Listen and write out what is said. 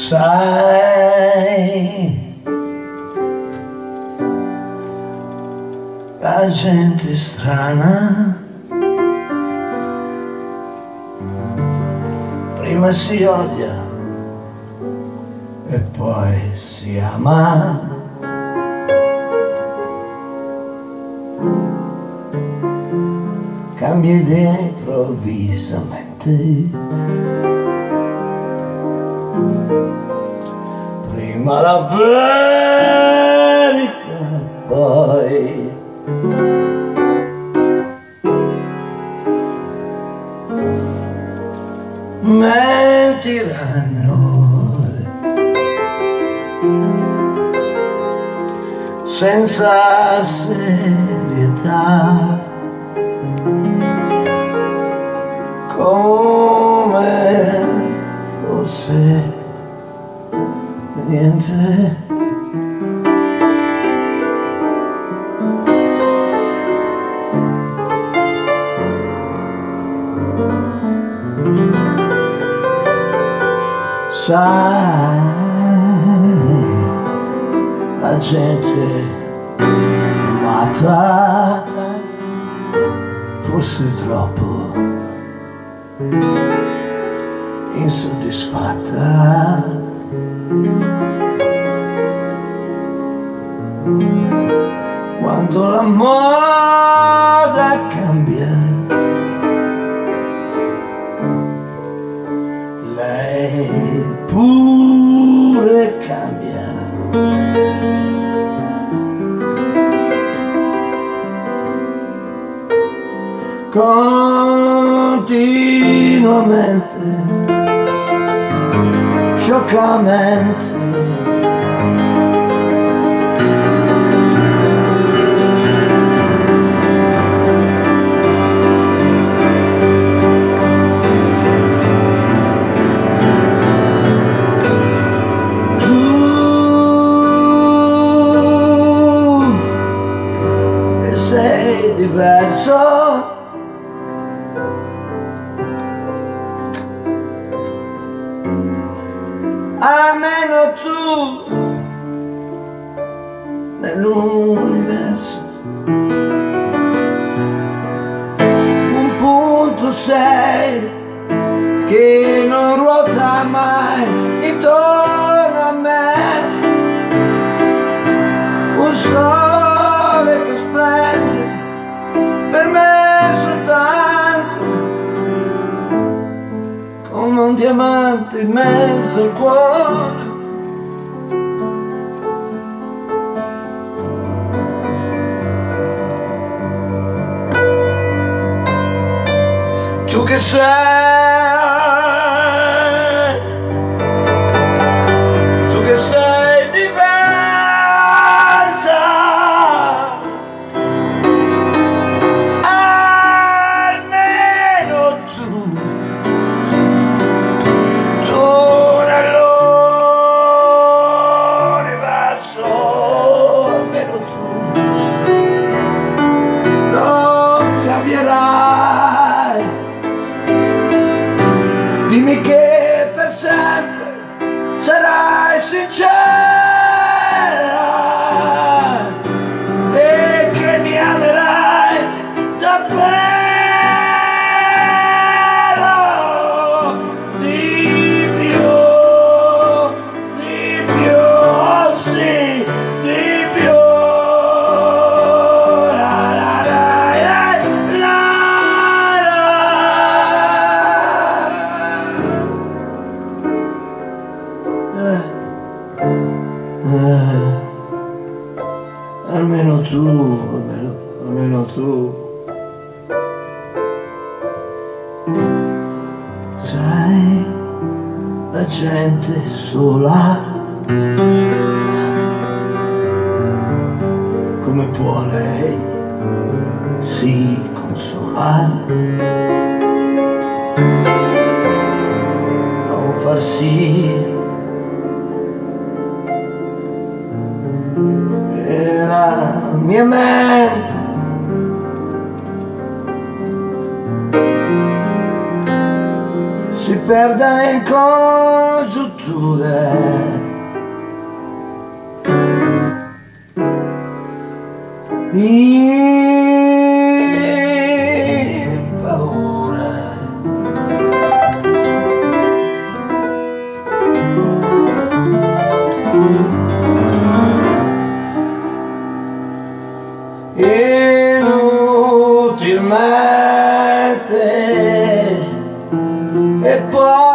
Sai, la gente strana prima si odia e poi si ama. Cambia idea improvvisamente. Prima la verità, poi. Mentiranno. Senza serietà niente. Sai la gente amata forse troppo insoddisfatta quando la moda cambia lei pure cambia. Continuamente, scioccamente. Tu sei diverso almeno tu. Nell'universo diamante in mezzo al cuore. Tu che sei, almeno tu, almeno, almeno tu. Sai, la gente sola, come può lei si consolare? Non far sì mia mente si perda in congiunture. In inutilmente e poi